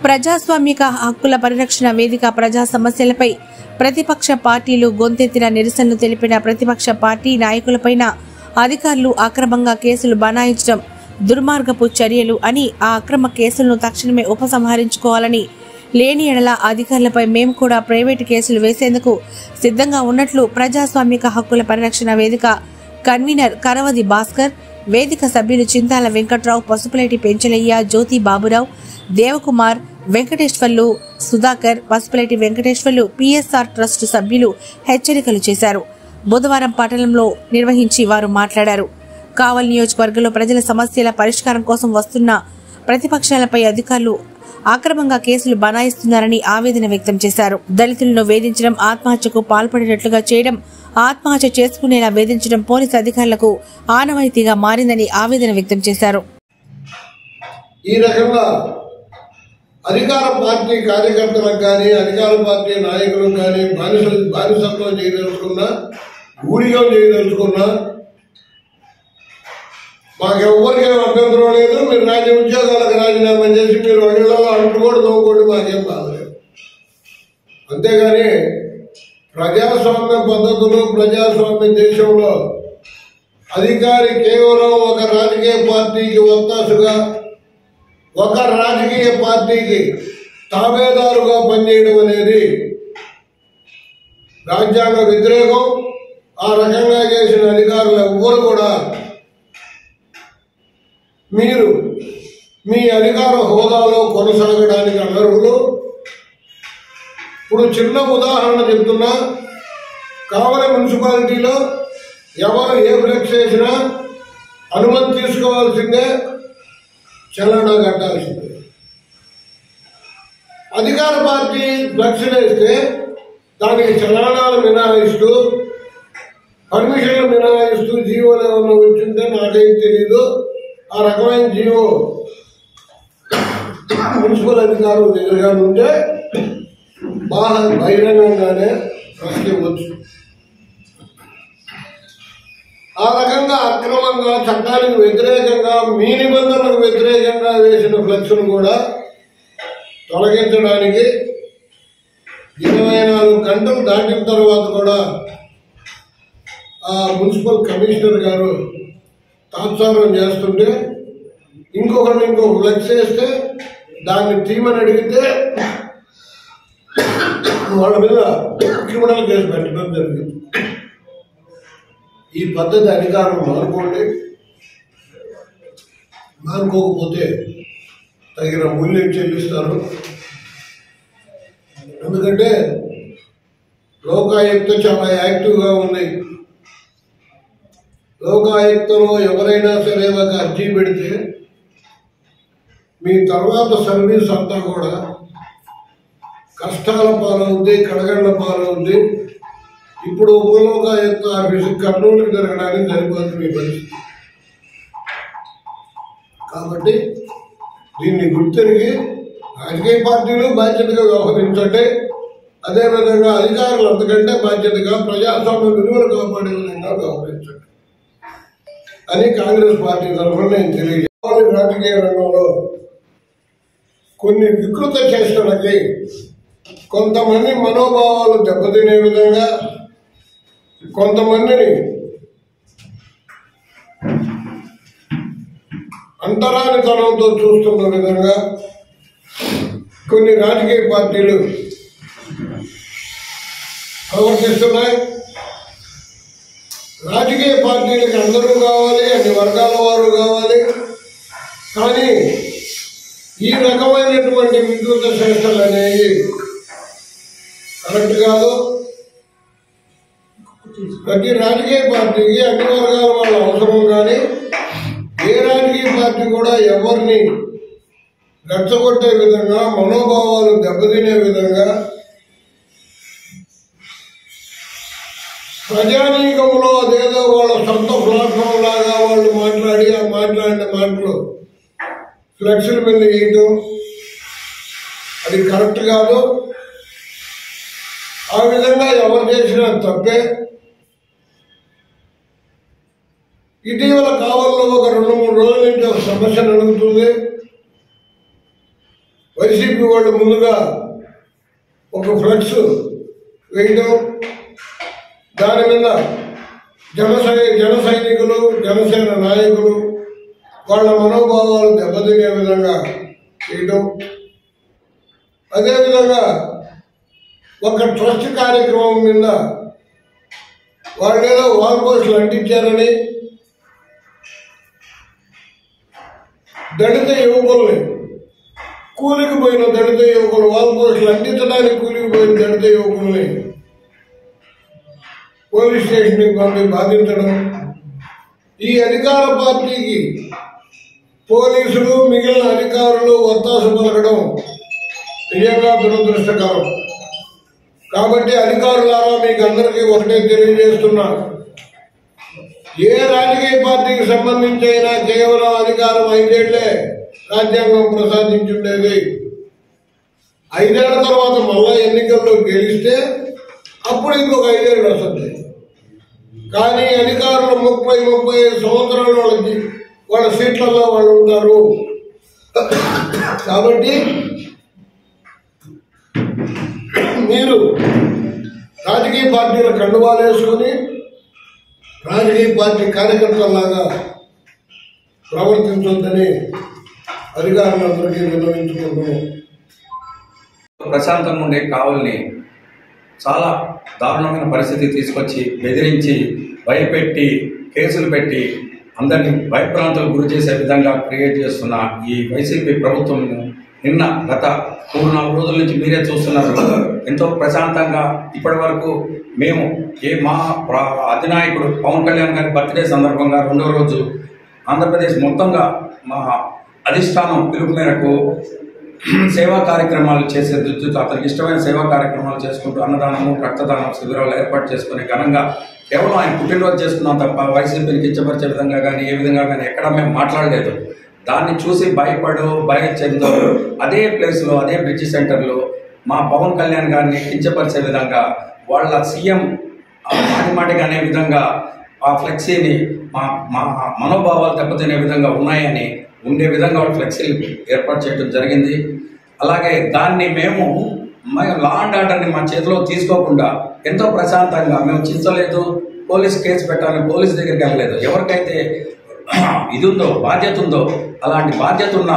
ప్రజాస్వామిక హక్కుల పరిరక్షణ వేదిక ప్రజా సమస్యలపై ప్రతిపక్ష పార్టీలు గొంతెత్తిన నిరసనలు తెలిపిన ప్రతిపక్ష పార్టీ నాయకులపైన అధికారులు అక్రమంగా కేసులు బనాయించడం దుర్మార్గపు చర్యలు అని ఆ అక్రమ కేసులను తక్షణమే ఉపసంహరించుకోవాలని లేని ఎడల అధికారులపై మేము కూడా ప్రైవేటు కేసులు వేసేందుకు సిద్ధంగా ఉన్నట్లు ప్రజాస్వామిక హక్కుల పరిరక్షణ వేదిక కన్వీనర్ కరవది భాస్కర్ వేదిక సభ్యులు చింతాల వెంకట్రావు పసుపులేటి పెంచలయ్య జ్యోతి బాబురావు దేవకుమార్ వెంకటేశ్వర్లు సుధాకర్ పసుపులేటి వెంకటేశ్వర్లు పిఎస్ఆర్ ట్రస్ట్ సభ్యులు హెచ్చరికలు చేశారు. బుధవారం పట్టణంలో నిర్వహించి వారు మాట్లాడారు. కావల్ నియోజకవర్గంలో ప్రజల సమస్యల పరిష్కారం కోసం వస్తున్న ప్రతిపక్షాలపై అధికారులు అక్రమంగా కేసులు బనాయిస్తున్నారని ఆవేదన వ్యక్తం చేశారు. దళితులను వేధించడం ఆత్మహత్యకు పాల్పడినట్లుగా చేయడం ఆత్మహత్య చేసుకునేలా వేధించడం పోలీసు అధికారులకు ఆనవాయితీగా మారిందని ఆవేదన వ్యక్తం చేశారు. ఈ రకంగా అధికార పార్టీ కార్యకర్తలకు కానీ అధికార పార్టీ నాయకులకు కానీ బానిస బానిసత్వం చేయదలుచుకున్నా ఊడిగం చేయదలుచుకున్నా మాకెవ్వరికి అభ్యంతరం లేదు. మీరు రాజ్య ఉద్యోగాలకు రాజీనామా చేసి మీరు అడిలో అంటుకోడు కూడా తోకోండి మాకేం బాధలేదు అంతేగాని ప్రజాస్వామ్య పద్ధతులు ప్రజాస్వామ్య దేశంలో అధికారి కేవలం ఒక రాజకీయ పార్టీకి వత్తాసుగా ఒక రాజకీయ పార్టీకి తాబేదారుగా పనిచేయడం అనేది రాజ్యాంగ వ్యతిరేకం. ఆ రకంగా చేసిన అధికారులు ఎవ్వరు కూడా మీరు మీ అధికార హోదాలో కొనసాగడానికి అనర్హులు. ఇప్పుడు చిన్న ఉదాహరణ చెప్తున్నా. కావలి మున్సిపాలిటీలో ఎవరు ఏ ఫ్లెక్స్ చేసినా అనుమతి తీసుకోవాల్సిందే. చలనా కట్టాల్సింది అధికార పార్టీ దక్షిణేస్తే దానికి చలనాలు మినహాయిస్తూ పర్మిషన్లు మినహాయిస్తూ జీవోలు ఏమన్నా వచ్చింటే నాకేం తెలీదు. ఆ రకమైన జీవో మున్సిపల్ అధికారులు దగ్గరగా ఉంటే బాగా బహిరంగంగానే ప్రశ్నించవచ్చు ఆ రకంగా అక్రమంగా చట్టానికి వ్యతిరేకంగా మీ నిబంధనలకు వ్యతిరేకంగా వేసిన ఫ్లెక్స్ను కూడా తొలగించడానికి ఇరవై నాలుగు గంటలు దాటిన తర్వాత కూడా ఆ మున్సిపల్ కమిషనర్ గారు తాత్సారం చేస్తుంటే ఇంకొకరు ఇంకొక ఫ్లెక్స్ వేస్తే దాన్ని తీమని అడిగితే వాళ్ళ మీద క్రిమినల్ కేసు పెట్టడం జరిగింది. ఈ పద్ధతి అధికారులు మొదలుకోండి మానుకోకపోతే తగిన మూల్యం చెల్లిస్తారు. ఎందుకంటే లోకాయుక్త చాలా యాక్టివ్గా ఉంది. లోకాయుక్తలో ఎవరైనా సరే ఒక అర్జీ పెడితే మీ తర్వాత సర్వీస్ అంతా కూడా కష్టాల పాలవుద్ది కడగండ్ల పాలవుద్ది ఇప్పుడు ఉపలోకాయుక్త ఆఫీసు కర్నూలుకి జరగడానికి సరిపోతుంది మీ పరిస్థితి. కాబట్టి దీన్ని గుర్తిరిగి రాజకీయ పార్టీలు బాధ్యతగా వ్యవహరించండి. అదేవిధంగా అధికారులు అంతకంటే బాధ్యతగా ప్రజాస్వామ్య విలువలు కాపాడే విధంగా వ్యవహరించండి. అని కాంగ్రెస్ పార్టీ తరఫున నేను తెలియజేయాలి రాజకీయ రంగంలో కొన్ని వికృత చేష్టలకి కొంతమంది మనోభావాలు దెబ్బతినే విధంగా కొంతమందిని అంతరానితనంతో చూస్తున్న విధంగా కొన్ని రాజకీయ పార్టీలు ప్రవర్తిస్తున్నాయి. రాజకీయ పార్టీలకు అందరూ కావాలి అన్ని వర్గాల వారు కావాలి. కానీ ఈ రకమైనటువంటి విద్యుత్ సంస్థలు అనేవి కరెక్ట్ కాదు. ప్రతి రాజకీయ పార్టీకి అన్ని వర్గాల వాళ్ళ అవసరం కానీ ఏ రాజకీయ పార్టీ కూడా ఎవరిని రెచ్చగొట్టే విధంగా మనోభావాలు దెబ్బతినే విధంగా ప్రజానీకంలో అదేదో వాళ్ళ సొంత ప్లాట్ఫామ్ లాగా వాళ్ళు మాట్లాడి ఆ మాట్లాడిన మాటలు ఫ్లెక్స్ల మీద వేయటం అది కరెక్ట్ కాదు. ఆ విధంగా ఎవరు చేసినా తప్పే. ఇటీవల కావాలలో ఒక రెండు మూడు రోజుల నుంచి ఒక సమస్య నడుగుతుంది. వైసీపీ వాళ్ళు ముందుగా ఒక ఫ్లెక్స్ వేయడం దాని మీద జన జన సైనికులు జనసేన నాయకులు వాళ్ళ మనోభావాలు దెబ్బతినే విధంగా చేయడం. అదేవిధంగా ఒక ట్రస్ట్ కార్యక్రమం మీద వాళ్ళేదో ఏదో వాల్ పోస్టులు అంటించారని దళిత యువకుల్ని. కూలికి పోయిన దళిత యువకులు వాల్ పోస్టులు అంటించడానికి కూలికి పోయిన దళిత యువకుల్ని పోలీస్ స్టేషన్కి పంపి బాధించడం. ఈ అధికార పార్టీకి పోలీసులు మిగిలిన అధికారులు ఒత్తాసు పలకడం నిజంగా దురదృష్టకరం. కాబట్టి అధికారులారా మీకు అందరికీ ఒకటే తెలియజేస్తున్నారు ఏ రాజకీయ పార్టీకి సంబంధించి అయినా కేవలం అధికారం ఐదేళ్ళే రాజ్యాంగం ప్రసాదించుండేది. ఐదేళ్ళ తర్వాత మళ్ళా ఎన్నికల్లో గెలిస్తే అప్పుడు ఇంకొక ఐదేళ్ళు వస్తుంది. కానీ అధికారులు ముప్పై ముప్పై ఐదు సంవత్సరాలు వాళ్ళకి వాళ్ళ సీట్లలో వాళ్ళు ఉంటారు. కాబట్టి మీరు రాజకీయ పార్టీల కండువాలు వేసుకొని రాజకీయ పార్టీ కార్యకర్తలాగా ప్రవర్తించొద్దని అధికారులందరికీ విన్నవించుకుంటున్నాం. ప్రశాంతంగా ఉండే కావల్ని చాలా దారుణమైన పరిస్థితి తీసుకొచ్చి బెదిరించి భయపెట్టి కేసులు పెట్టి అందరినీ భయప్రాంతాలకు గురి చేసే విధంగా క్రియేట్ చేస్తున్న ఈ వైసీపీ ప్రభుత్వం నిన్న గత మూడు నాలుగు రోజుల నుంచి మీరే చూస్తున్నారు. ఎంతో ప్రశాంతంగా ఇప్పటి వరకు మేము ఏ మా అధినాయకుడు పవన్ కళ్యాణ్ గారి బర్త్డే సందర్భంగా రెండో రోజు ఆంధ్రప్రదేశ్ మొత్తంగా మా అధిష్టానం పిలుపు మేరకు సేవా కార్యక్రమాలు చేసే దుద్దుతో అతనికి ఇష్టమైన సేవా కార్యక్రమాలు చేసుకుంటూ అన్నదానము రక్తదానం శిబిరాలు ఏర్పాటు చేసుకుని ఘనంగా కేవలం ఆయన పుట్టినరోజు చేసుకున్నాం తప్ప వైసీపీని కించపరిచే విధంగా కానీ ఏ విధంగా కానీ ఎక్కడ మేము మాట్లాడలేదు. దాన్ని చూసి భయపడు భయం చెందో అదే ప్లేస్లో అదే బ్రిడ్జి సెంటర్లో మా పవన్ కళ్యాణ్ గారిని కించపరిచే విధంగా వాళ్ళ సీఎం మాటి మాటిగా అనే విధంగా ఆ ఫ్లెక్సీని మా మా మనోభావాలు దెబ్బతినే విధంగా ఉన్నాయని ఉండే విధంగా వాళ్ళు ఫ్లెక్సీలు ఏర్పాటు చేయడం జరిగింది. అలాగే దాన్ని మేము మ- లా అండ్ ఆర్డర్ని మా చేతిలో తీసుకోకుండా ఎంతో ప్రశాంతంగా మేము చించలేదు. పోలీస్ కేసు పెట్టాలని పోలీస్ దగ్గరికి వెళ్ళలేదు. ఎవరికైతే ఇది ఉందో బాధ్యత ఉందో అలాంటి బాధ్యత ఉన్న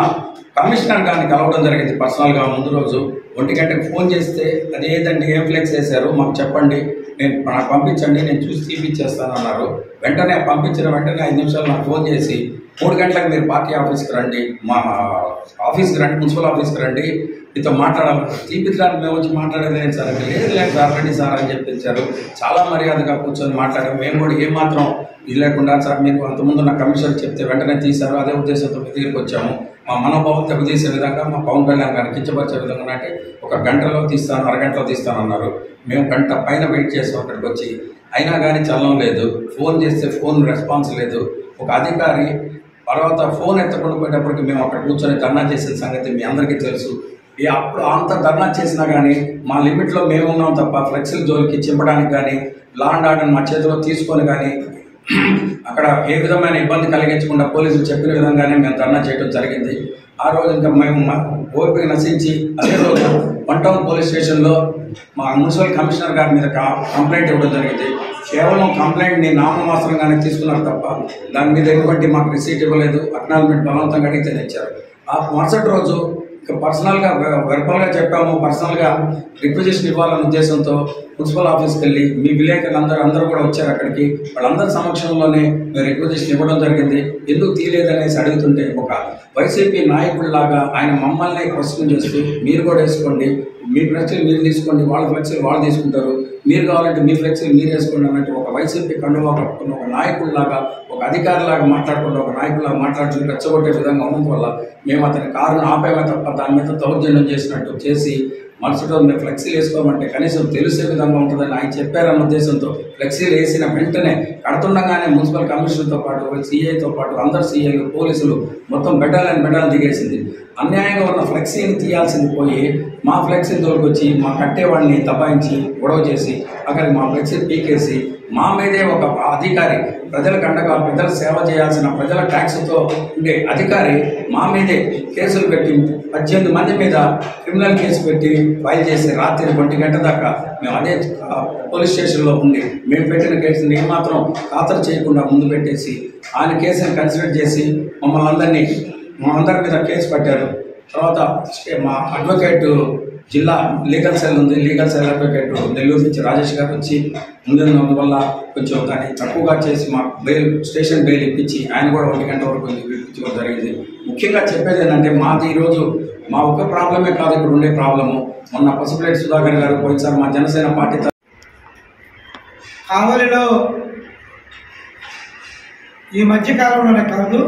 కమిషనర్ గారిని కలవడం జరిగింది పర్సనల్గా ముందు రోజు. ఒంటి గంటకు ఫోన్ చేస్తే అది ఏదండి ఏం ఫ్లెక్స్ వేశారు మాకు చెప్పండి. నేను నాకు పంపించండి నేను చూసి తీపిచ్చేస్తాను అన్నారు వెంటనే పంపించిన వెంటనే ఐదు నిమిషాలు నాకు ఫోన్ చేసి మూడు గంటలకు మీరు పార్టీ ఆఫీస్కి రండి మా ఆఫీస్కి రండి మున్సిపల్ ఆఫీస్కి రండి. మీతో మాట్లాడాలి. తీపిద్దాన్ని మేము వచ్చి మాట్లాడేది లేదు సార్? లేదు లేదు సార్ రండి సార్ అని చెప్పించారు చాలా మర్యాదగా కూర్చొని మాట్లాడాము మేము కూడా ఏమాత్రం ఇది లేకుండా సార్ మీరు అంతకుముందు నా కమిషన్ చెప్తే వెంటనే తీశారు. అదే ఉద్దేశంతో మీ దగ్గరికి వచ్చాము. మా మనోభావం దెబ్బతీసే విధంగా మా పవన్ కళ్యాణ్ గారిని కించపరిచే విధంగా అంటే ఒక గంటలో తీస్తాను అరగంటలో తీస్తాను అన్నారు. మేము గంట పైన వెయిట్ చేసాం అక్కడికి వచ్చి. అయినా కానీ చల్లం లేదు. ఫోన్ చేస్తే ఫోన్ రెస్పాన్స్ లేదు. ఒక అధికారి తర్వాత ఫోన్ ఎత్తకుండా పోయేటప్పటికి మేము అక్కడ కూర్చొని ధర్నా చేసిన సంగతి మీ అందరికీ తెలుసు. ఈ అప్పుడు అంత ధర్నా చేసినా కానీ మా లిమిట్లో మేము ఉన్నాం తప్ప ఫ్లెక్సిల్ జోలికి చింపడానికి కానీ లాండ్ ఆర్డర్ మా చేతిలో తీసుకొని కానీ అక్కడ ఏ విధమైన ఇబ్బంది కలిగించకుండా పోలీసులు చెప్పిన విధంగానే మేము ధర్నా చేయడం జరిగింది. ఆ రోజు ఇంకా మేము మా ఓపిక నశించి అదే రోజు వన్ టౌన్ పోలీస్ స్టేషన్లో మా మున్సిపల్ కమిషనర్ గారి మీద కంప్లైంట్ ఇవ్వడం జరిగింది. కేవలం కంప్లైంట్ని నామమాత్రంగానే తీసుకున్నారు తప్ప దాని మీద ఎటువంటి మాకు రిసీట్ ఇవ్వలేదు. అక్నాలజ్మెంట్ బలవంతంగా అడిగితే తెచ్చారు. ఆ మరుసటి రోజు పర్సనల్గా వెర్బల్గా చెప్పాము పర్సనల్గా రిక్వజిషన్ ఇవ్వాలనే ఉద్దేశంతో మున్సిపల్ ఆఫీస్కి వెళ్ళి మీ విలేకరులు అందరూ అందరూ కూడా వచ్చారు అక్కడికి. వాళ్ళందరి సమక్షంలోనే మేము రిక్వజిషన్ ఇవ్వడం జరిగింది. ఎందుకు తీయలేదనేసి అడుగుతుంటే ఒక వైసీపీ నాయకుడిలాగా ఆయన మమ్మల్ని క్వశ్చన్ చేస్తూ మీరు కూడా వేసుకోండి మీ ప్రశ్నలు మీరు తీసుకోండి వాళ్ళ ఫ్లెక్సీలు వాళ్ళు తీసుకుంటారు. మీరు కావాలంటే మీ ఫ్లెక్సీలు మీరు వేసుకోండి అన్నట్టు ఒక వైసీపీ కండువా కట్టుకున్న ఒక నాయకుడిలాగా ఒక అధికారిలాగా మాట్లాడకుండా ఒక నాయకులాగా మాట్లాడుతూ రెచ్చగొట్టే విధంగా ఉన్నందువల్ల మేము అతని కారును ఆపేమే తప్ప దాని మీద దౌర్జన్యం చేసినట్టు చేసి మరుసటి రోజు ఫ్లెక్సీలు వేసుకోమంటే కనీసం తెలిసే విధంగా ఉంటుందని ఆయన చెప్పారన్న ఉద్దేశంతో ఫ్లెక్సీలు వేసిన వెంటనే కడుతుండగానే మున్సిపల్ కమిషనర్తో పాటు సీఐతో పాటు అందరు సీఐలు పోలీసులు మొత్తం బెటాలని బెటాలు దిగేసింది. అన్యాయంగా ఉన్న ఫ్లెక్సీని తీయాల్సింది పోయి మా ఫ్లెక్సీ తోలుకొచ్చి మా కట్టేవాడిని దబాయించి గొడవ చేసి అక్కడికి మా ఫ్లెక్సీ పీకేసి మా మీదే ఒక అధికారి ప్రజలకు అండగా ప్రజల సేవ చేయాల్సిన ప్రజల ట్యాక్స్తో ఉండే అధికారి మా మీదే కేసులు పెట్టి పద్దెనిమిది మంది మీద క్రిమినల్ కేసు పెట్టి ఫైల్ చేసి రాత్రి ఒంటి గంట దాకా మేము అదే పోలీస్ స్టేషన్లో ఉండి మేము పెట్టిన కేసుని ఏమాత్రం ఖాతరు చేయకుండా ముందు పెట్టేసి ఆయన కేసుని కన్సిడర్ చేసి మమ్మల్ని అందరినీ మా అందరి మీద కేసు పెట్టారు. తర్వాత మా అడ్వకేటు జిల్లా లీగల్ సెల్ ఉంది లీగల్ సెల్ అడ్వకేట్ నెల్లూరు నుంచి రాజేష్ గారు వచ్చి ముందున్నందువల్ల కొంచెం దాన్ని తక్కువగా చేసి మా బెయిల్ స్టేషన్ బెయిల్ ఇప్పించి ఆయన కూడా ఒంటి గంట వరకు ఇప్పించడం జరిగింది. ముఖ్యంగా చెప్పేది ఏంటంటే మాది ఈరోజు మా ఒక్క ప్రాబ్లమే కాదు ఇక్కడ ఉండే ప్రాబ్లము. మొన్న పసుపులేటి సుధాకర్ గారు పోయినసారి మా జనసేన పార్టీ కావాలిలో కావలిలో ఈ మధ్యకాలంలోనే కాదు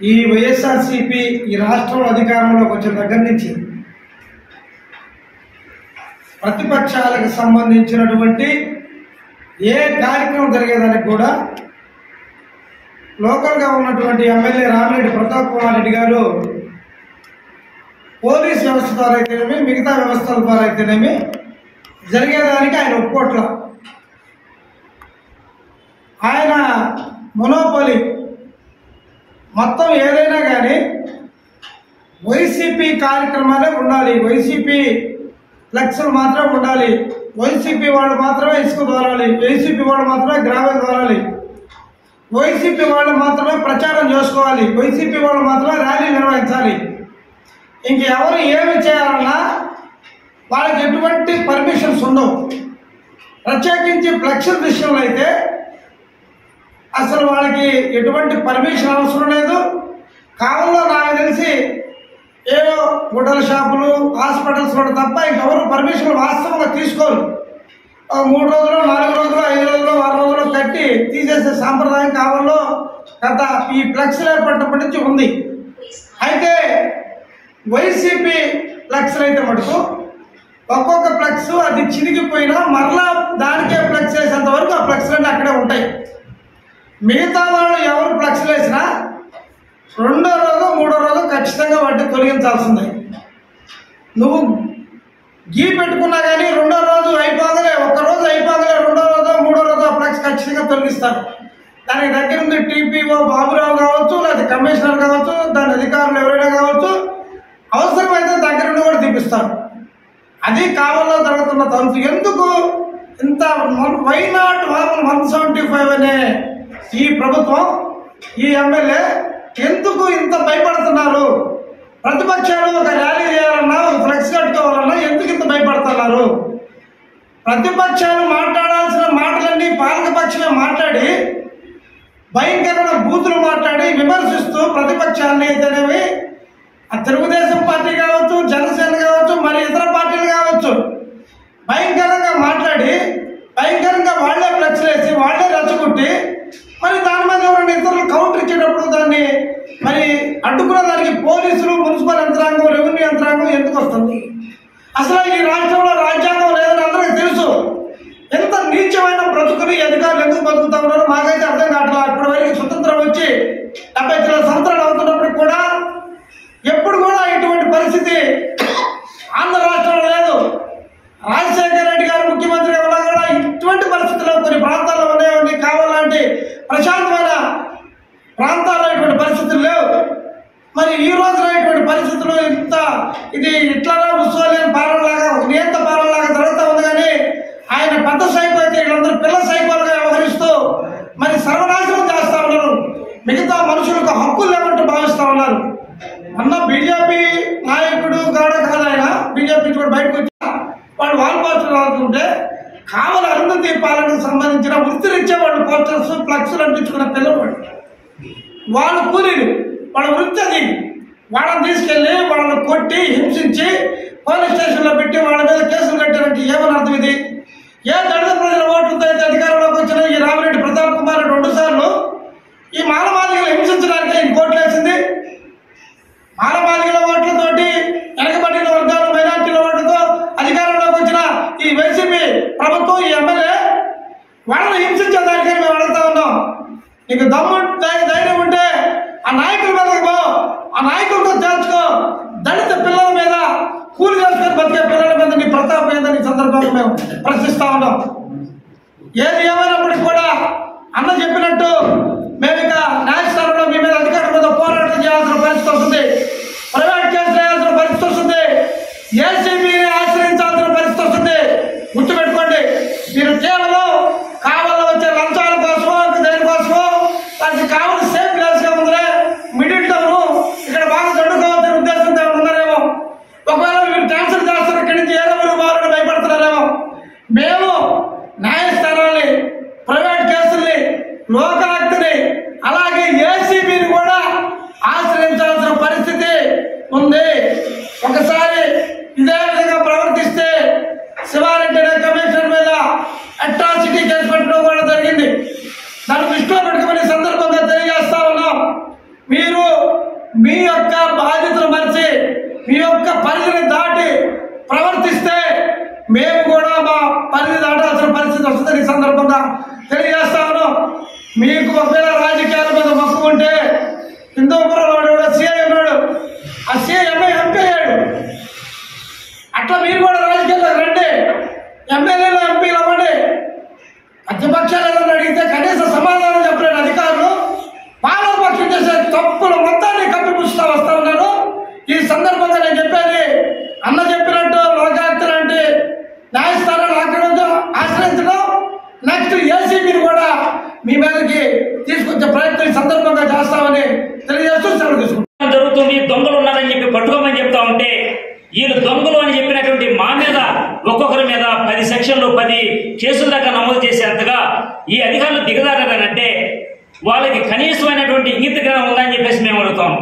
ఈ వైఎస్ఆర్సీపీ ఈ రాష్ట్రంలో అధికారంలోకి వచ్చిన దగ్గర నుంచి ప్రతిపక్షాలకు సంబంధించినటువంటి ఏ కార్యక్రమం జరిగేదానికి కూడా లోకల్గా ఉన్నటువంటి ఎమ్మెల్యే రామిరెడ్డి ప్రతాప్ కుమార్ రెడ్డి గారు పోలీస్ వ్యవస్థ ద్వారా అయితేనేమి మిగతా వ్యవస్థల ద్వారా అయితేనేమి జరిగేదానికి ఆయన ఒప్పుకోట్ల. ఆయన మొనోపలి మొత్తం ఏదైనా కానీ వైసీపీ కార్యక్రమాలే ఉండాలి. వైసీపీ ఫ్లెక్స్లు మాత్రమే ఉండాలి. వైసీపీ వాళ్ళు మాత్రమే ఇసుక దోరాలి వైసీపీ వాళ్ళు మాత్రమే గ్రావెల్ దోరాలి వైసీపీ వాళ్ళు మాత్రమే ప్రచారం చేసుకోవాలి. వైసీపీ వాళ్ళు మాత్రమే ర్యాలీ నిర్వహించాలి. ఇంక ఎవరు ఏమి చేయాలన్నా వాళ్ళకి ఎటువంటి పర్మిషన్స్ ఉండవు. ప్రత్యేకించి ఫ్లెక్షన్ విషయంలో అయితే అసలు వాళ్ళకి ఎటువంటి పర్మిషన్ అవసరం లేదు. కాలంలో నాకు తెలిసి ఏదో గుడ్డల షాపులు హాస్పిటల్స్ కూడా తప్ప ఇంకెవరు పర్మిషన్ వాస్తవంగా తీసుకోరు. మూడు రోజులు నాలుగు రోజులు ఐదు రోజులు ఆరు రోజులు కట్టి తీసేసే సాంప్రదాయం కావాలో గత ఈ ఫ్లెక్స్ ఏర్పడినప్పటి నుంచి ఉంది. అయితే వైసీపీ ఫ్లెక్స్ అయితే మటుకు ఒక్కొక్క ఫ్లెక్స్ అది చినిగిపోయినా మరలా దానికే ఫ్లెక్స్ వేసేంత వరకు ఆ ఫ్లెక్స్ అన్నీ అక్కడే ఉంటాయి. మిగతా వాళ్ళు ఎవరు ఫ్లెక్స్ వేసినా రెండో రోజు మూడో రోజు ఖచ్చితంగా వాటిని తొలగించాల్సిందే. నువ్వు గీ పెట్టుకున్నా కానీ రెండో రోజు అయిపోగలే ఒక్క రోజు అయిపోగలే రెండో రోజు మూడో రోజు ఆ ఫ్లెక్స్ ఖచ్చితంగా తొలగిస్తారు. దానికి దగ్గర ఉంది టీపీఓ బాబురావు కావచ్చు లేదా కమిషనర్ కావచ్చు దాని అధికారులు ఎవరైనా కావచ్చు అవసరమైతే దగ్గర నుండి కూడా తీపిస్తారు. అది కావాలో జరుగుతున్న తంతు ఎందుకు? ఇంత why not one seventy five అనే ఈ ప్రభుత్వం ఈ ఎమ్మెల్యే ఎందుకు ఇంత భయపడుతున్నారు? ప్రతిపక్షాలు ఒక ర్యాలీ చేయాలన్నా ఒక ఫ్లెక్స్ కట్టుకోవాలన్నా ఎందుకు ఇంత భయపడుతున్నారు? ప్రతిపక్షాలు మాట్లాడాల్సిన మాటలన్నీ పాలకపక్షమే మాట్లాడి భయంకరమైన బూతులు మాట్లాడి విమర్శిస్తూ ప్రతిపక్షాన్ని అయితేనేవి ఆ తెలుగుదేశం పార్టీ కావచ్చు జనసేన కావచ్చు మరి ఇతర పార్టీలు కావచ్చు భయంకరంగా మాట్లాడి భయంకరంగా వాళ్ళే ఫ్లెక్స్లు వేసి వాళ్ళే రెచ్చగొట్టి మరి దాని మీద ఎవరైనా ఇతరులు కౌంటర్ ఇచ్చేటప్పుడు దాన్ని మరి అడ్డుకున్న దానికి పోలీసులు మున్సిపల్ యంత్రాంగం రెవెన్యూ యంత్రాంగం ఎందుకు వస్తుంది? అసలు ఈ రాష్ట్రంలో రాజ్యాంగం లేదని అందరికీ తెలుసు. ఎంత నీచమైన బ్రతుకుని అధికారులు ఎందుకు బతుకుతా ఉన్నారో మాకైతే అర్థం కావట్లేదు. అప్పటి వరకు స్వతంత్రం వచ్చి డెబ్బై ఐదు సంవత్సరాలు అవుతున్నప్పుడు కూడా ఎప్పుడు కూడా ఇటువంటి పరిస్థితి ఆంధ్ర రాష్ట్రంలో లేదు. రాజశేఖర రెడ్డి గారు ముఖ్యమంత్రిగా ఉన్నా కూడా ఇటువంటి పరిస్థితుల్లో కొన్ని ప్రాంతాల్లో ఉన్నాయని కావాలంటే ప్రశాంతమైన ప్రాంతాల్లో ఇటువంటి పరిస్థితులు లేవు. మరి ఈ రోజున ఇటువంటి పరిస్థితులు ఇంత ఇది ఇట్లనే ఉత్సవాలేని పాలనలాగా నియంత పాలనలాగా జరుగుతూ ఉంది కానీ ఆయన పెద్ద సైకో అయితే వీళ్ళందరూ పిల్ల సైకోలుగా వ్యవహరిస్తూ మరి సర్వనాశనం చేస్తా ఉన్నారు. మిగతా మనుషులకు హక్కులు లేవంటూ భావిస్తూ ఉన్నారు. అన్న బీజేపీ నాయకుడు కాడ కాదు ఆయన. బీజేపీ కూడా బయటకు వచ్చి వాళ్ళు వాల్ పోస్టర్ రాస్తుంటే కావలి అరుంధతి పాలనకు సంబంధించిన వృత్తిరీత్యా వాళ్ళు పోస్టర్స్ ఫ్లక్స్లు అంటించుకున్న పిల్లవాడు వాళ్ళు. కూలీలు. వాళ్ళ వృత్తి అది వాళ్ళని తీసుకెళ్ళి వాళ్ళని కొట్టి హింసించి పోలీస్ స్టేషన్లో పెట్టి వాళ్ళ మీద కేసులు కట్టారంటే ఏమని అర్థం ఇది? ఏ దళిత ప్రజల ఓట్లతో అయితే అధికారంలోకి వచ్చిన ఈ రామిరెడ్డి ప్రతాప్ కుమార్ రెండు సార్లు ఈ మానవాళికలు హింసించడానికి ఆయన కోట్లు వేసింది మానవాళికల ఓట్లతోటి వెనకబడిన వర్గాలు మైనార్టీల ఓట్లతో అధికారంలోకి వచ్చిన ఈ వైసీపీ ప్రభుత్వం ఈ ఎమ్మెల్యే వాళ్ళని హింసించేదానికి మేము అడుగుతా ఉన్నాం. నీకు దమ్ము ధైర్యం ఉంటే ఆ నాయకుల మీదకి పో ఆ నాయకులతో చేర్చుకో దళిత పిల్లల మీద కూలి చేసుకొని బతికే పిల్లల మీద నీ ప్రతాపం ఏందని సందర్భంగా మేము ప్రశ్నిస్తా ఉన్నాం. ఏది ఏమైనప్పటికీ కూడా అన్న చెప్పినట్టు మేము ఇక న్యాయస్థానంలో మీ మీద అధికారుల మీద పోరాటం చేయాల్సిన పరిస్థితి వస్తుంది. ప్రైవేట్ కేసు చేయాల్సిన పరిస్థితి వస్తుంది. ఏసీబీ ఆశ్రయించాల్సిన పరిస్థితి వస్తుంది గుర్తుపెట్టుకోండి మీరు కేవలం కావాల వచ్చే లంచాల కోసమో ఇంకా దేనికోసమో దానికి కావాలి సేఫ్ ప్లేస్గా ఉందిలే మిడిల్ టౌన్ ఇక్కడ బాగా చదువుకోవాల్సిన ఉద్దేశంతో ఏమైనా ఉన్నారేమో ఒకవేళ మీరు క్యాన్సిల్ చేస్తారు ఇక్కడి నుంచి ఏదో మీరు బాగా భయపడుతున్నారేమో మేము న్యాయస్థానాల్ని ప్రైవేట్ కేసుల్ని లోకాయుక్తని అలాగే ఏసీబీని కూడా ఆశ్రయించాల్సిన పరిస్థితి ఉంది ఒకసారి ఇదే విధంగా ప్రవర్తిస్తే శివారెడ్డి అనే కమిషనర్ మీద అట్రాసిటీ కేసు పెట్టడం కూడా జరిగింది దాన్ని దృష్టిలో పెట్టుకుని ఈ సందర్భంగా తెలియజేస్తా ఉన్నాం మీరు మీ యొక్క బాధ్యతలు మరిచి మీ యొక్క పరిధిని దాటి ప్రవర్తిస్తే మేము కూడా మా పరిధి దాటాల్సిన పరిస్థితి వస్తుందని ఈ సందర్భంగా తెలియజేస్తా ఉన్నాం మీకు ఒకవేళ రాజకీయాల మీద మక్కువ ఉంటే హిందూపురంలో కూడా సీఐ ఉన్నాడు ఆ సీఐ ఎంఐ ఎంపీ అయ్యాడు అట్లా మీరు కూడా రాజకీయాల్లోకి రండి ఎమ్మెల్యేలు ఎంపీలు అవ్వండి పక్షాలను అడిగితే కనీస సమాధానం చెప్పలేని అధికారులు పాలకపక్షం చేసే తప్పుల మొత్తాన్ని కప్పిపుచ్చుతా వస్తా ఉన్నాను ఈ సందర్భంగా నేను చెప్పేది అన్న చెప్పినట్టు లోకాయుక్త లాంటి న్యాయస్థానాలు ఆక్రమించడం ఆశ్రయించడం నెక్స్ట్ ఏసీబీని కూడా మీ మీదకి తీసుకొచ్చే ప్రయత్నం ఈ సందర్భంగా చేస్తామని తెలియజేస్తూ సెలవు తీసుకుంటాం జరుగుతుంది దొంగలు ఉన్నారని చెప్పి పట్టుకోమని చెప్తా ఉంటే వీళ్ళు దొంగలు అని చెప్పినటువంటి మా మీద ఒక్కొక్కరి మీద పది సెక్షన్లు పది కేసుల దాకా నమోదు చేసేంతగా ఈ అధికారులు దిగజారారంటే వాళ్ళకి కనీసమైనటువంటి ఇంగిత జ్ఞానం ఉందని చెప్పేసి మేము అడుగుతాం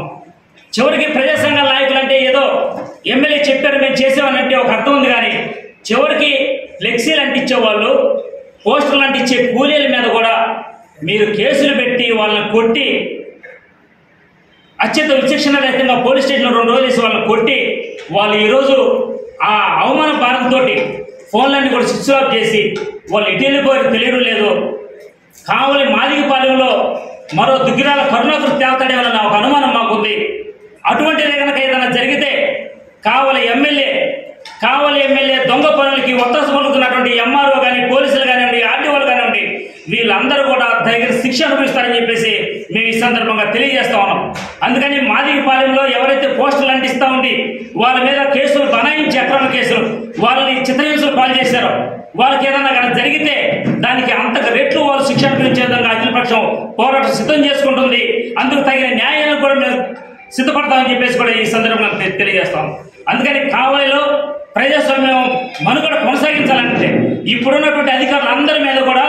చివరికి ప్రజా సంఘాల నాయకులు అంటే ఏదో ఎమ్మెల్యే చెప్పారు మేము చేసామనంటే ఒక అర్థం ఉంది కానీ చివరికి ఫ్లెక్సీలు అంటించే వాళ్ళు పోస్టర్లు అంటించే కూలీల మీద కూడా మీరు కేసులు పెట్టి వాళ్ళని కొట్టి అత్యంత విచక్షణ రహితంగా పోలీస్ స్టేషన్లో రెండు రోజులు వేసి వాళ్ళని కొట్టి వాళ్ళు ఈరోజు ఆ అవమాన భారంతో ఫోన్లన్నీ కూడా స్విచ్ ఆఫ్ చేసి వాళ్ళు ఎటు వెళ్ళిపోయారు తెలియడం లేదు. కావలి మాదిగపాలెంలో మరో దుగ్గిరాల కరుణాకర్ తేల్తాడేమన్న ఒక అనుమానం మాకుంది. అటువంటిది కనుక ఏదైనా జరిగితే కావలి ఎమ్మెల్యే కావలి ఎమ్మెల్యే దొంగ పనులకి ఒత్తాసు పలుకుతున్నటువంటి ఎంఆర్ఓ కానీ పోలీసులు కానివ్వండి ఆర్టీఓలు కానివ్వండి వీళ్ళందరూ కూడా దగ్గర శిక్ష అనుభవిస్తారని చెప్పేసి మేము ఈ సందర్భంగా తెలియజేస్తా ఉన్నాం. అందుకని మాదిగపాలెంలో ఎవరైతే పోస్టులు అంటిస్తా ఉండి వాళ్ళ మీద కేసులు బనాయించి అక్రమ కేసులు వాళ్ళని చిత్రహింసలు పాలు చేశారో వాళ్ళకి ఏదైనా కానీ జరిగితే దానికి అంతకు రెట్లు వాళ్ళు శిక్ష అనుభవించే విధంగా అఖిలపక్షం పోరాటం సిద్ధం చేసుకుంటుంది. అందుకు తగిన న్యాయాన్ని కూడా మేము సిద్ధపడతామని చెప్పేసి కూడా ఈ సందర్భంగా తెలియజేస్తాము అందుకని కావలిలో ప్రజాస్వామ్యం మనుగడ కొనసాగించాలంటే ఇప్పుడున్నటువంటి అధికారులు అందరి మీద కూడా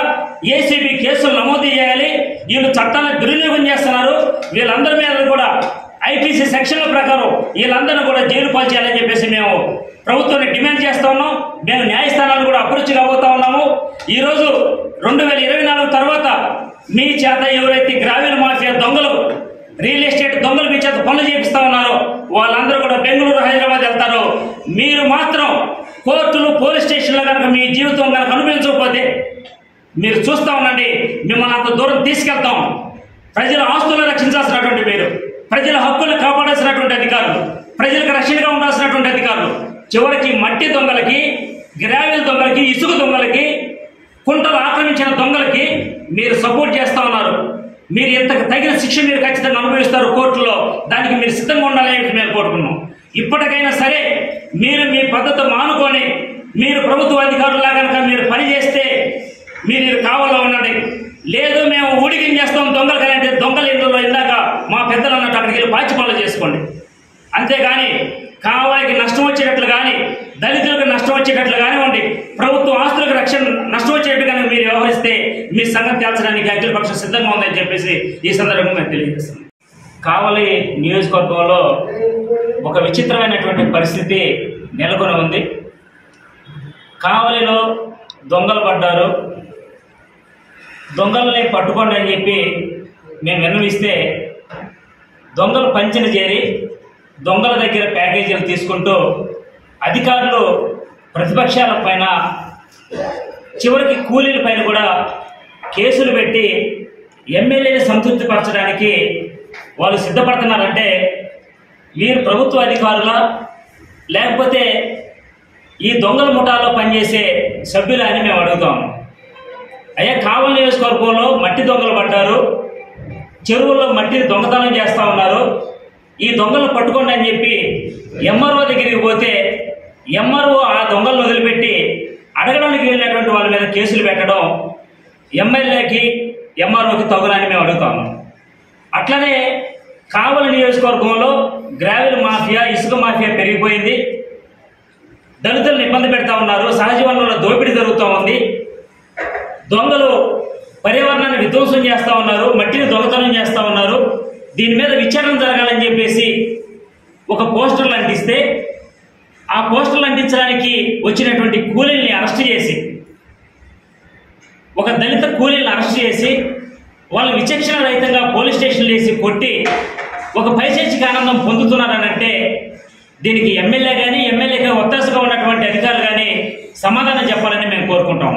ఏసీబీ కేసులు నమోదు చేయాలి. వీళ్ళు చట్టాలను దుర్వినియోగం చేస్తున్నారు. వీళ్ళందరి మీద కూడా ఐపీసీ సెక్షన్ల ప్రకారం వీళ్ళందరినీ కూడా జైలు పాల్చేయాలని చెప్పేసి మేము ప్రభుత్వాన్ని డిమాండ్ చేస్తా ఉన్నాం. మేము న్యాయస్థానాలు కూడా అప్రోచ్ కాబోతా ఉన్నాము. ఈరోజు రెండు వేల ఇరవై నాలుగు తర్వాత మీ చేత ఎవరైతే గ్రామీణ మాఫియా దొంగలు రియల్ ఎస్టేట్ దొంగలు మీ చేత పనులు చేపిస్తా ఉన్నారు. వాళ్ళందరూ కూడా బెంగళూరు హైదరాబాద్ వెళ్తారు. మీరు మాత్రం కోర్టులు పోలీస్ స్టేషన్లో కనుక మీ జీవితం కనుక అనుభవించకపోతే మీరు చూస్తా ఉండండి మిమ్మల్ని అంత దూరం తీసుకెళ్తాం. ప్రజల ఆస్తులను రక్షించాల్సినటువంటి మీరు ప్రజల హక్కులను కాపాడాల్సినటువంటి అధికారులు ప్రజలకు రక్షణగా ఉండాల్సినటువంటి అధికారులు. చివరికి మట్టి దొంగలకి గ్రావెల్ దొంగలకి ఇసుక దొంగలకి కుంటలు ఆక్రమించిన దొంగలకి మీరు సపోర్ట్ చేస్తా ఉన్నారు. మీరు ఇంత తగిన శిక్ష మీరు ఖచ్చితంగా అనుభవిస్తారు కోర్టులో. దానికి మీరు సిద్ధంగా ఉండాలని మేము కోరుకున్నాం ఇప్పటికైనా సరే మీరు మీ పద్ధతి మానుకొని మీరు ప్రభుత్వ అధికారులా కనుక మీరు పని చేస్తే మీరు కావాలో ఉండండి. లేదు మేము ఊడిగం చేస్తాం దొంగలు కదంటే దొంగలు ఇళ్ళలో ఇందాక మా పెద్దలు అన్నట్టు అక్కడికి వెళ్ళి పాచి పనులు చేసుకోండి. అంతేగాని కావాలికి నష్టం వచ్చేటట్లు కానీ దళితులకు నష్టం వచ్చేటట్లు కానివ్వండి ప్రభుత్వ ఆస్తులకు రక్షణ నష్టం వచ్చేటట్టు మీరు వ్యవహరిస్తే మీ సంగతి తేల్చడానికి అఖిల పక్షం సిద్ధంగా ఉందని చెప్పేసి ఈ సందర్భంగా మేము తెలియజేస్తున్నాం. కావలి నియోజకవర్గంలో ఒక విచిత్రమైనటువంటి పరిస్థితి నెలకొని ఉంది. కావలిలో దొంగలు పడ్డారు. దొంగల్ని పట్టుకోండి అని చెప్పి మేము విన్నవిస్తే దొంగలు పంచిన చేరి దొంగల దగ్గర ప్యాకేజీలు తీసుకుంటూ అధికారులు ప్రతిపక్షాల పైన చివరికి కూలీల పైన కూడా కేసులు పెట్టి ఎమ్మెల్యేని సంతృప్తిపరచడానికి వాళ్ళు సిద్ధపడుతున్నారంటే వీరు ప్రభుత్వ అధికారుల? లేకపోతే ఈ దొంగల ముఠాలో పనిచేసే సభ్యులు అని మేము అడుగుతాం. అయ్యా కావలి నియోజకవర్గంలో మట్టి దొంగలు పడ్డారు. చెరువుల్లో మట్టిని దొంగతనం చేస్తూ ఉన్నారు. ఈ దొంగలను పట్టుకోండి అని చెప్పి ఎంఆర్ఓ దగ్గరికి పోతే ఎంఆర్ఓ ఆ దొంగలను వదిలిపెట్టి అడగడానికి వెళ్ళినటువంటి వాళ్ళ మీద కేసులు పెట్టడం ఎమ్మెల్యేకి ఎంఆర్ఓకి తగులని మేము అడుగుతాము అట్లనే కావలి నియోజకవర్గంలో గ్రావెల్ మాఫియా ఇసుక మాఫియా పెరిగిపోయింది. దళితులను ఇబ్బంది పెడతా ఉన్నారు. సహజ వనరుల దోపిడీ జరుగుతూ ఉంది. దొంగలు పర్యావరణాన్ని విధ్వంసం చేస్తూ ఉన్నారు. మట్టిని దొంగతనం చేస్తూ ఉన్నారు. దీని మీద విచారణ జరగాలని చెప్పేసి ఒక పోస్టర్లు అంటిస్తే ఆ పోస్టర్లు అంటించడానికి వచ్చినటువంటి కూలీల్ని అరెస్ట్ చేసి ఒక దళిత కూలీలను అరెస్ట్ చేసి వాళ్ళు విచక్షణ రహితంగా పోలీస్ స్టేషన్లు వేసి కొట్టి ఒక పైశాచిక ఆనందం పొందుతున్నారనంటే దీనికి ఎమ్మెల్యే కానీ ఎమ్మెల్యేగా ఒత్తాసగా ఉన్నటువంటి అధికారులు కానీ సమాధానం చెప్పాలని మేము కోరుకుంటాం.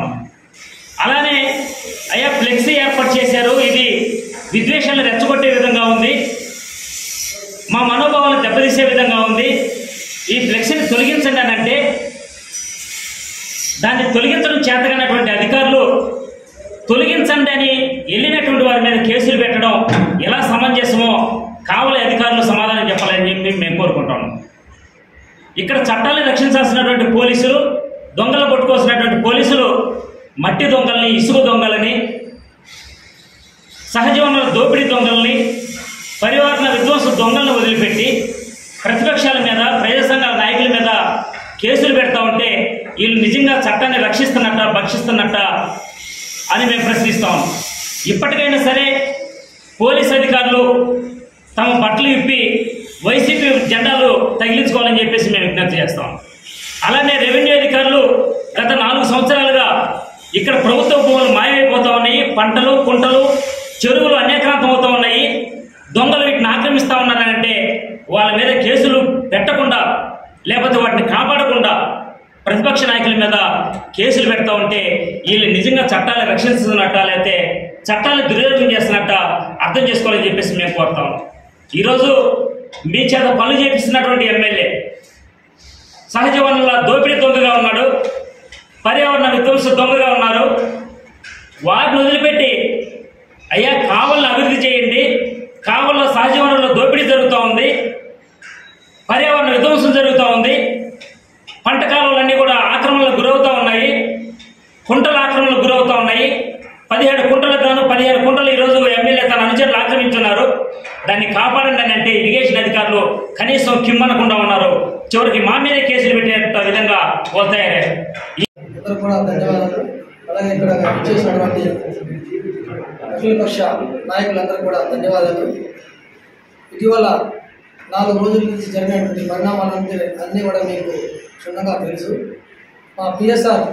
అలానే అయ్యా ఫ్లెక్సీ ఏర్పాటు చేశారు. ఇది విద్వేషాలను రెచ్చగొట్టే విధంగా ఉంది. మా మనోభావాలను దెబ్బతీసే విధంగా ఉంది. ఈ ఫ్లెక్సీ తొలగించండి అంటే దాన్ని తొలగించడం చేతగానటువంటి అధికారులు తొలగించండి అని వెళ్ళినటువంటి వారి మీద కేసులు పెట్టడం ఎలా సమంజసమో కావలి అధికారులు సమాధానం చెప్పాలని చెప్పి మేము కోరుకుంటాము ఇక్కడ చట్టాలను రక్షించాల్సినటువంటి పోలీసులు దొంగలు కొట్టుకోవాల్సినటువంటి పోలీసులు మట్టి దొంగల్ని ఇసుక దొంగలని సహజ వనరుల దోపిడీ దొంగల్ని పరివారణ విధ్వంస దొంగలను వదిలిపెట్టి ప్రతిపక్షాల మీద ప్రజా కేసులు పెడతా ఉంటే వీళ్ళు నిజంగా చట్టాన్ని రక్షిస్తున్నట్ట భక్షిస్తున్నట్ట అని మేము ప్రశ్నిస్తాం ఇప్పటికైనా సరే పోలీస్ అధికారులు తమ బట్టలు ఇప్పి వైసీపీ జెండాలు తగిలించుకోవాలని చెప్పేసి మేము విజ్ఞప్తి చేస్తాం అలానే రెవెన్యూ అధికారులు గత నాలుగు సంవత్సరాలుగా ఇక్కడ ప్రభుత్వ భూములు మాయమైపోతూ ఉన్నాయి. పంటలు కుంటలు చెరువులు అనేకాంతం అవుతూ ఉన్నాయి. దొంగలు వీటిని ఆక్రమిస్తూ ఉన్నారంటే వాళ్ళ మీద కేసులు పెట్టకుండా లేకపోతే వాటిని ప్రతిపక్ష నాయకుల మీద కేసులు పెడతా ఉంటే వీళ్ళు నిజంగా చట్టాలను రక్షిస్తున్నట్ట లేకపోతే చట్టాలను దుర్యోగం చేస్తున్నట్ట అర్థం చేసుకోవాలని చెప్పేసి మేము కోరుతాం ఈరోజు మీ చేత పనులు చేపిస్తున్నటువంటి ఎమ్మెల్యే సహజ వనరుల దోపిడీ దొంగగా ఉన్నాడు పర్యావరణ విధ్వంస దొంగగా ఉన్నారు. వారిని వదిలిపెట్టి అయ్యా కావలను అభివృద్ధి చేయండి కావల్లో సహజ వనరుల దోపిడీ జరుగుతూ ఉంది పర్యావరణ విధ్వంసం జరుగుతూ ఉంది పంట కాలువలన్నీ కూడా ఆక్రమణలకు గురవుతూ ఉన్నాయి. కుంటల ఆక్రమణలకు గురవుతూ ఉన్నాయి. పదిహేడు కుంటల గాను పదిహేడు కుంటలు ఈరోజు ఎమ్మెల్యే తన అనుచరులు ఆక్రమించున్నారు. దాన్ని కాపాడండి అని అంటే ఇరిగేషన్ అధికారులు కనీసం కిమ్మనకుండా ఉన్నారు. చివరికి మా మీదే కేసులు పెట్టేంత విధంగా వాళ్ళు కూడా ధన్యవాదాలు. అలాగే ఇక్కడ చేసినటువంటి అఖిలపక్ష నాయకులందరూ కూడా ధన్యవాదాలు. ఇటీవల నాలుగు రోజుల నుంచి జరిగినటువంటి పరిణామాలంతా అన్నీ కూడా మీకు క్షుణ్ణంగా తెలుసు. మా పిఎస్ఆర్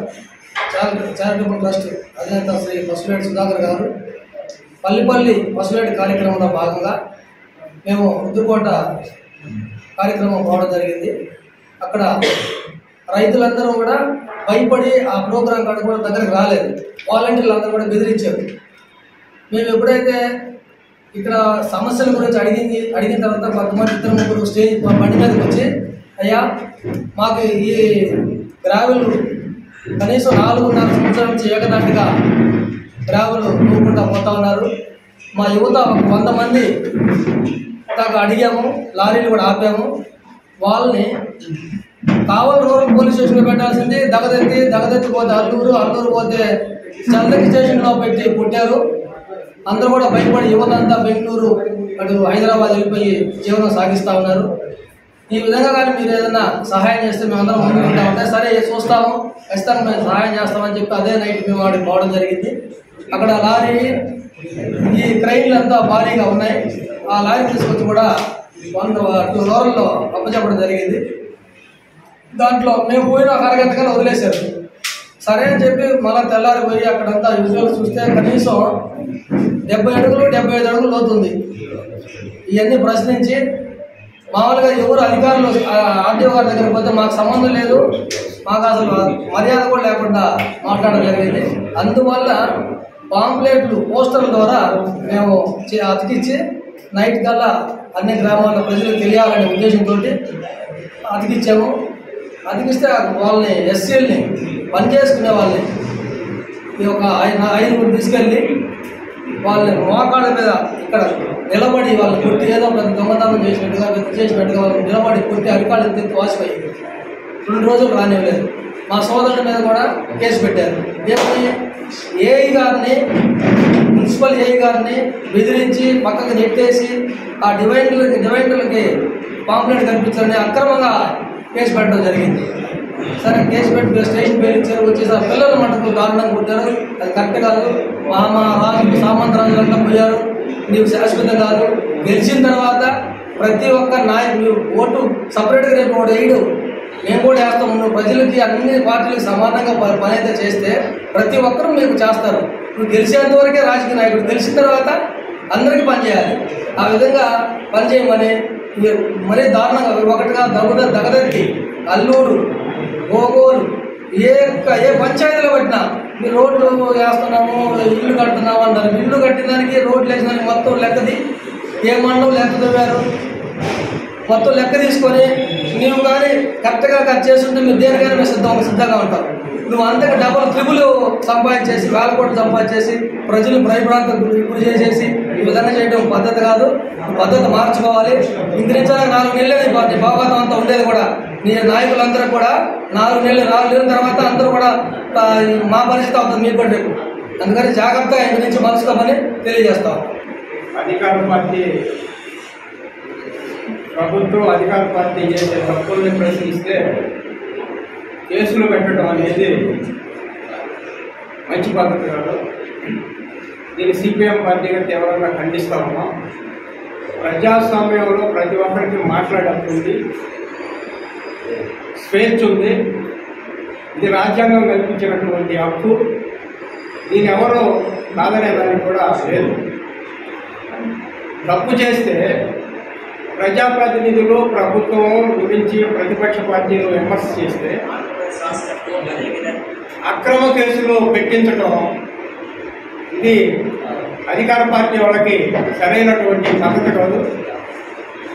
చారిటబుల్ ట్రస్ట్ అధినేత శ్రీ పసులేటి సుధాకర్ గారు పల్లిపల్లి పసులేటి కార్యక్రమంలో భాగంగా మేము ఉద్దుకోట కార్యక్రమం పోవడం జరిగింది. అక్కడ రైతులందరూ కూడా భయపడి ఆ ప్రోగ్రాం కాడ కూడా దగ్గరకు రాలేదు. వాలంటీర్లు అందరూ కూడా బెదిరించారు. మేము ఎప్పుడైతే ఇక్కడ సమస్యల గురించి అడిగింది అడిగిన తర్వాత కొంతమంది ఇద్దరు ముగ్గురు స్టేజ్ బండి మీదకి వచ్చి అయ్యా మాకు ఈ గ్రావెల్ కనీసం నాలుగున్నర సంవత్సరాల నుంచి ఏకదాటిగా గ్రావెల్ కూకుండా పోతా ఉన్నారు. మా యువత కొంతమంది వంద మంది దాకా అడిగాము లారీలు కూడా ఆపాము. వాళ్ళని కావలి రూరల్ పోలీస్ స్టేషన్లో పెట్టాల్సింది. దగదెత్తి దగదెత్తి పోతే అల్లూరు అల్లూరు పోతే చల్లకి స్టేషన్లో పెట్టి పుట్టారు అందరూ కూడా భయపడి యువత అంతా బెంగళూరు అటు హైదరాబాద్ వెళ్ళిపోయి జీవనం సాగిస్తూ ఉన్నారు. ఈ విధంగా కానీ మీరు ఏదైనా సహాయం చేస్తే మేమందరం ముందుకు ఉంటామంటే సరే చూస్తాము. ఖచ్చితంగా మేము సహాయం చేస్తామని చెప్పి అదే నైట్ మేము వాడికి పోవడం జరిగింది. అక్కడ లారీ ఈ క్రైన్లు అంతా భారీగా ఉన్నాయి. ఆ లారీ తీసుకొచ్చి కూడా వన్ టూ రోజుల్లో అప్పచెప్పడం జరిగింది. దాంట్లో మేము పోయిన ఒక వదిలేశారు. సరే అని చెప్పి మళ్ళీ తెల్లారి పోయి అక్కడంతా విజువల్ చూస్తే కనీసం డెబ్బై అడుగులు డెబ్బై ఐదు అడుగులు లోతుంది. ఇవన్నీ ప్రశ్నించి మామూలుగా ఎవరు అధికారులు ఆర్టీఓ గారి దగ్గర పోతే మాకు సంబంధం లేదు మాకు అసలు మర్యాద కూడా లేకుండా మాట్లాడడం జరిగింది. అందువల్ల పాంప్లెట్లు పోస్టర్ల ద్వారా మేము అతికిచ్చి నైట్ కల్లా అన్ని గ్రామాల్లో ప్రజలకు తెలియాలనే ఉద్దేశంతో అతికిచ్చాము. అతికిస్తే వాళ్ళని ఎస్సీల్ని పని చేసుకునే వాళ్ళని ఈ యొక్క ఐదుగురు తీసుకెళ్ళి వాళ్ళ మోకాళ్ళ మీద ఇక్కడ నిలబడి వాళ్ళు కొట్టి ఏదో పెద్ద దొంగతనం చేసినట్టుగా వ్యక్తి చేసినట్టుగా వాళ్ళు నిలబడి కొట్టి అరికాళ్ళు ఎత్తి వాసిపోయింది రెండు రోజులు రానివ్వలేదు. మా సోదరుడి మీద కూడా కేసు పెట్టారు. ఏమని ఏఈ గారిని మున్సిపల్ ఏఈ గారిని బెదిరించి పక్కకు నెట్టేసి ఆ డివైండర్లకి డివైండర్లకి పాంప్లెట్ కనిపించాలని అక్రమంగా కేసు పెట్టడం జరిగింది. సరే కేసు పెట్టి స్టేషన్ పేరించారు వచ్చేసి ఆ పిల్లల మటుకు దారుణంగా కొట్టారు అది కరెక్ట్ కాదు. మా మా రాజు సామంత రాజులంతా పోయారు. నీవు శాశ్వతం కాదు. గెలిచిన తర్వాత ప్రతి ఒక్క నాయకుడు ఓటు సపరేట్గా రేపు ఓటు వేయడు. మేము కూడా వేస్తాం. నువ్వు ప్రజలకి అన్ని పార్టీలకు సమానంగా పని అయితే చేస్తే ప్రతి ఒక్కరూ మీకు చేస్తారు. నువ్వు గెలిచేంత వరకే రాజకీయ నాయకుడు గెలిచిన తర్వాత అందరికీ పనిచేయాలి ఆ విధంగా పనిచేయమని మరీ దారుణంగా ఒకటిగా దగ్గర దగ్గదరికి అల్లూరు గోగోలు ఏ ఏ పంచాయతీలో పెట్టినా మీరు రోడ్లు వేస్తున్నాము ఇల్లు కడుతున్నాము అంటారు. ఇల్లు కట్టినానికి రోడ్లు వేసిన దానికి మొత్తం లెక్కది ఏ మండలం లెక్క తవ్వారు? మొత్తం లెక్క తీసుకొని మేము కానీ కరెక్ట్గా కట్ చేస్తుంటే మీరు దేనికైనా మేము సిద్ధం సిద్ధంగా ఉంటాం. నువ్వు అంతగా డబల్ త్రిబుల్ సంపాదించేసి వేల కోట్లు సంపాదించేసి ప్రజలు భయభ్రాంతకు గురి చేసేసి ఈ విధంగా చేయడం పద్ధతి కాదు. పద్ధతి మార్చుకోవాలి. ఇంద్రించాలని నాలుగు నెలలే నీ పా- నీ భాగవతం అంతా ఉండేది కూడా. నీ నాయకులందరూ కూడా నాలుగు నెలలు నాలుగు నెలల తర్వాత అందరూ కూడా మా పరిస్థితి అవుతుంది మీకు కూడా రేపు. అందుకని జాగ్రత్తగా ఇంటి నుంచి మలుసుకోమని తెలియజేస్తాం అధికార పార్టీ ప్రభుత్వం అధికార పార్టీ చేసే తప్పుల్ని ప్రశ్నిస్తే కేసులు పెట్టడం అనేది మంచి పద్ధతి కాదు. దీన్ని సిపిఎం పార్టీగా తీవ్రంగా ఖండిస్తూ ఉన్నాం. ప్రజాస్వామ్యంలో ప్రతి ఒక్కరికి మాట్లాడుతుంది స్వేచ్ఛ ఉంది. ఇది రాజ్యాంగం కల్పించినటువంటి హక్కు. దీని ఎవరో కాదనేదానికి కూడా లేదు. తప్పు చేస్తే ప్రజాప్రతినిధులు ప్రభుత్వం గురించి ప్రతిపక్ష పార్టీలు విమర్శ చేస్తే అక్రమ కేసులు పెట్టించడం ఇది అధికార పార్టీ వాళ్ళకి సరైనటువంటి పద్ధతి కాదు.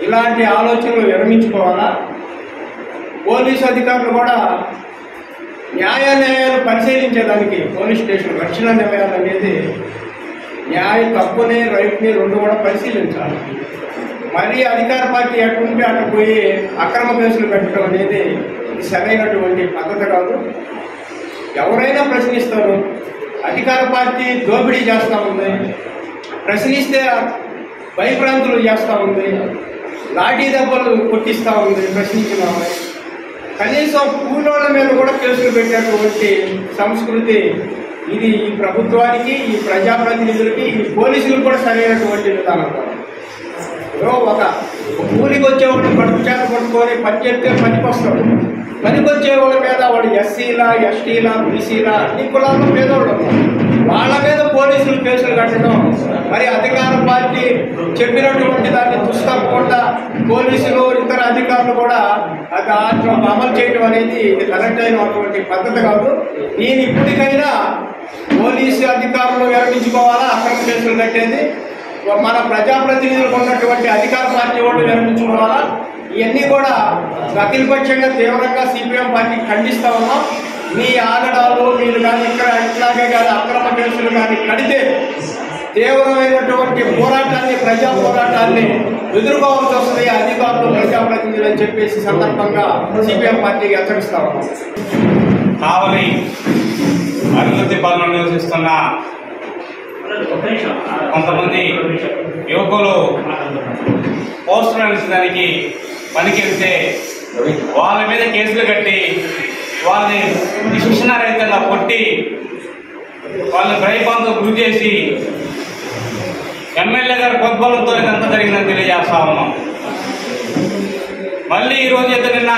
ఇలాంటి ఆలోచనలు విరమించుకోవాలా? పోలీసు అధికారులు కూడా న్యాయ న్యాయాలు పరిశీలించేదానికి పోలీస్ స్టేషన్ రక్షణ న్యాయాలు అనేది న్యాయ తప్పుని రైట్ని రెండు కూడా పరిశీలించాలి. మరి అధికార పార్టీ ఎటుంటే అటు పోయి అక్రమ కేసులు పెట్టడం అనేది ఇది సరైనటువంటి పద్ధతి కాదు. ఎవరైనా ప్రశ్నిస్తారు అధికార పార్టీ దోపిడీ చేస్తూ ఉంది ప్రశ్నిస్తే భయభ్రాంతులు చేస్తూ ఉంది లాఠీ దెబ్బలు కొట్టిస్తూ ఉంది ప్రశ్నించిన కనీసం కూలోళ్ళ మీద కూడా కేసులు పెట్టేటువంటి సంస్కృతి ఇది ఈ ప్రభుత్వానికి ఈ ప్రజాప్రతినిధులకి ఈ పోలీసులకు కూడా సరైనటువంటి విధానం ఎవరో ఒక కూలికి వచ్చేవాడు కడుపు చేత పట్టుకొని పని చెప్తే పనికి వస్తాడు. పనికి మీద వాడు ఎస్సీలా ఎస్టీలా బీసీలా అన్ని కులాల పేదవాళ్ళు వాళ్ళ మీద పోలీసులు కేసులు కట్టడం మరి అధికార పార్టీ చెప్పినటువంటి దాన్ని దుస్తకుండా పోలీసులు ఇతర అధికారులు కూడా అది అమలు చేయడం అనేది ఇది కరెక్ట్ అయినటువంటి పద్ధతి కాదు. నేను ఇప్పటికైనా పోలీసు అధికారులు విరమించుకోవాలా? అక్రమ కేసులు కట్టేది? మన ప్రజాప్రతినిధులకు ఉన్నటువంటి అధికార పార్టీ వాళ్ళు వల్ల ఇవన్నీ కూడా అఖిలపక్షంగా తీవ్రంగా సిపిఎం పార్టీ ఖండిస్తా ఉన్నాం. మీ ఆగడాలు మీరు కానీ ఇక్కడ ఇట్లాగే కానీ అక్రమ కేసులు కానీ కడితే తీవ్రమైనటువంటి పోరాటాన్ని ప్రజా పోరాటాన్ని ఎదుర్కోవాల్సి వస్తుంది. అధికారులు ప్రజాప్రతినిధులు అని చెప్పేసి సందర్భంగా సిపిఎం పార్టీకి హెచ్చరిస్తా. ఉన్నాం కావలి అభివృద్ధి పనులు నివసిస్తున్న కొంతమంది యువకులు పోస్టర్ అందించడానికి పనికెళ్తే వాళ్ళ మీద కేసులు కట్టి వాళ్ళని శిక్షణారహితంగా కొట్టి వాళ్ళని భయపాంతో గురి చేసి ఎమ్మెల్యే గారి కొద్బలంతో ఇదంతా జరిగిందని తెలియజేస్తా ఉన్నాం. మళ్ళీ ఈరోజు రోజు నిన్న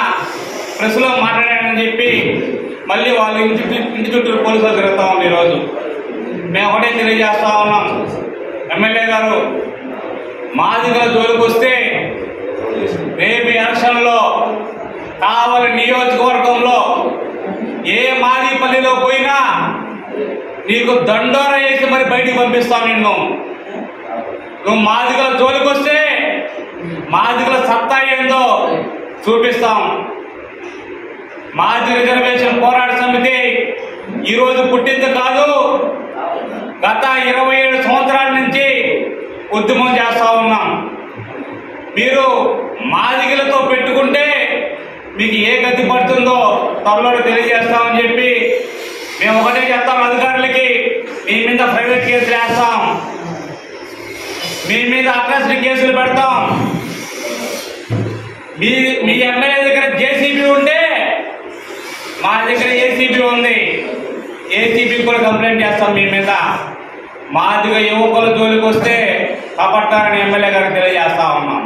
ప్రెస్లో మాట్లాడాడని చెప్పి మళ్ళీ వాళ్ళు ఇంటి చుట్టూ- ఇంటి చుట్టూ పోలీసులు తిరుగుతా ఉంది ఈరోజు మేము ఒకటే తెలియజేస్తా ఉన్నాం. ఎమ్మెల్యే గారు మాదిగా జోలికొస్తే రేపు ఎలక్షన్లో కావలి నియోజకవర్గంలో ఏ మాదిపల్లిలో పోయినా నీకు దండోర వేసి మరి బయటికి పంపిస్తాను నిన్ను. నువ్వు మాదిగల జోలికొస్తే మాదిగల సత్తా ఏందో చూపిస్తాం. మాది రిజర్వేషన్ పోరాట సమితి ఈరోజు పుట్టింది కాదు గత ఇరవై ఏడు సంవత్సరాల నుంచి ఉద్యమం చేస్తూ ఉన్నాం. మీరు మాదిగలతో పెట్టుకుంటే మీకు ఏ గతి పడుతుందో త్వరలో తెలియజేస్తామని చెప్పి మేము ఒకటే చెప్తాం అధికారులకి మీ మీద ప్రైవేట్ కేసులు వేస్తాం. మీ మీద అట్రాసిటీ కేసులు పెడతాం. మీ మీ ఎమ్మెల్యే దగ్గర జేసీబీ ఉంటే మా దగ్గర ఏసీబీ ఉంది. ఏసీబీ కూడా కంప్లైంట్ చేస్తాం మీ మీద. మాదిగా యువకుల జోలికి వస్తే ఎమ్మెల్యే గారికి తెలియజేస్తా ఉన్నాం.